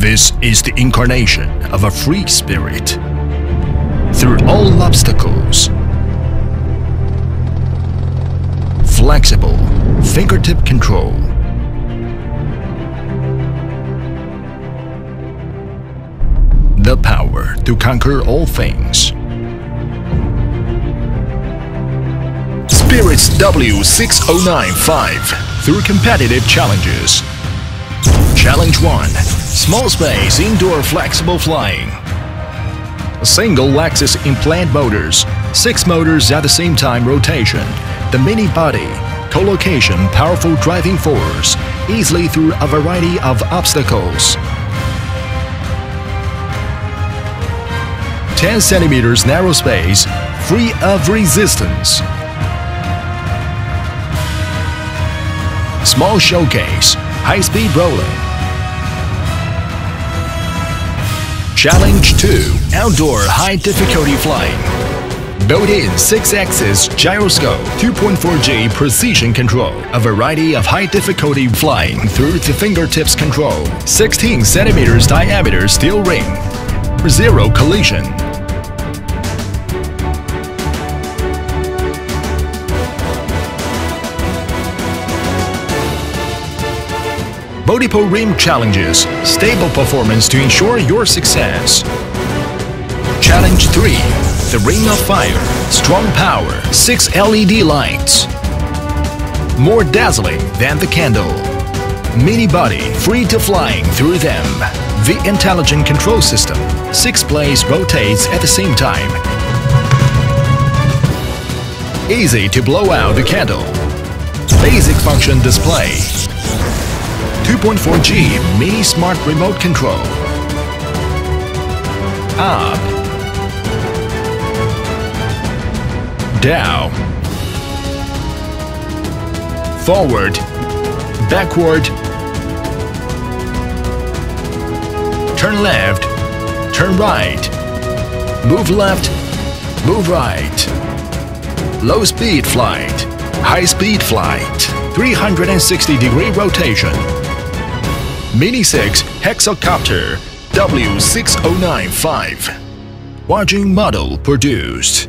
This is the incarnation of a free spirit. Through all obstacles, flexible fingertip control. The power to conquer all things. Spirits W6095 through competitive challenges. Challenge 1 Small space indoor flexible flying. Single axis implant motors, 6 motors at the same time rotation, the mini body, co-location powerful driving force, easily through a variety of obstacles. 10 centimeters narrow space, free of resistance. Small showcase, high-speed rolling. Challenge 2, outdoor high difficulty flying. Built-in 6-axis gyroscope, 2.4G precision control, a variety of high-difficulty flying through the fingertips control, 16 centimeters diameter steel ring, zero collision, multiple rim challenges, stable performance to ensure your success. Challenge 3. The Ring of Fire, strong power, 6 LED lights. More dazzling than the candle. Mini body, free to flying through them. The intelligent control system, 6 blades rotates at the same time. Easy to blow out the candle. Basic function display, 2.4G Mini Smart Remote Control. Up. Down. Forward. Backward. Turn left. Turn right. Move left. Move right. Low speed flight. High speed flight. 360 degree rotation. Mini 6 Hexacopter W6095. Watching model produced.